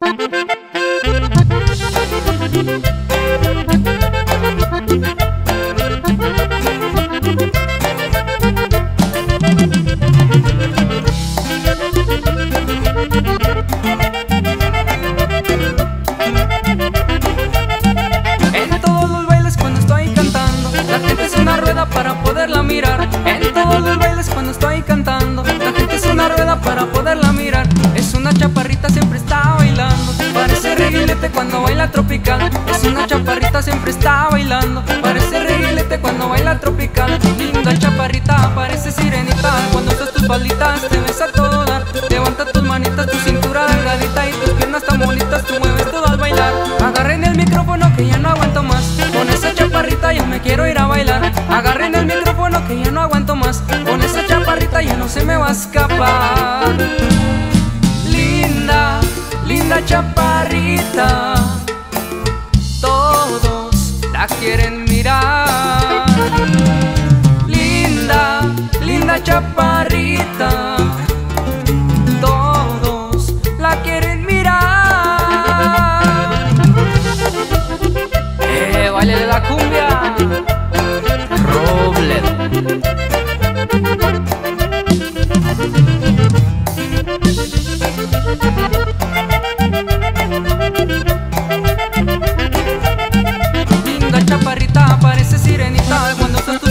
En todos los bailes cuando estoy cantando La gente es una rueda para poderla mirar una chaparrita siempre está bailando. Parece reguilete cuando baila tropical. Linda chaparrita parece sirenita. Cuando usas tus palitas te ves a todo dar Levanta tus manitas, tu cintura delgadita Y tus piernas tan bonitas, tú mueves todo al bailar. Agarren el micrófono que ya no aguanto más. Con esa chaparrita ya me quiero ir a bailar. Agarren el micrófono que ya no aguanto más. Con esa chaparrita ya no se me va a escapar. Linda, linda chaparrita la quieren mirar. Linda, linda chaparrita. Todos la quieren mirar. ¡Eh, de la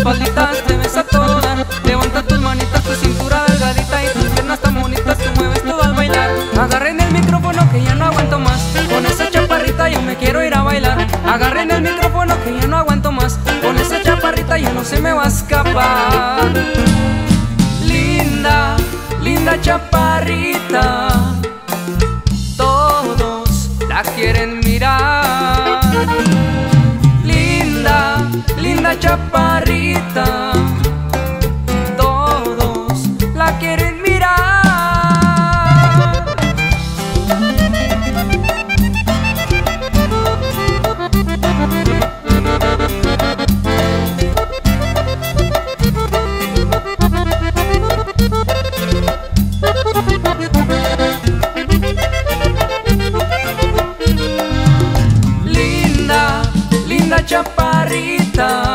Cuando usas tus palditas te ves a todo dar Levanta tus manitas, tu cintura delgadita Y tus piernas tan bonitas, te mueves todo al bailar. Agarren el micrófono que ya no aguanto más. Con esa chaparrita yo me quiero ir a bailar. Agarren el micrófono que ya no aguanto más. Con esa chaparrita ya no se me va a escapar. Linda, linda chaparrita. Todos la quieren chaparrita Todos la quieren mirar. Linda, linda chaparrita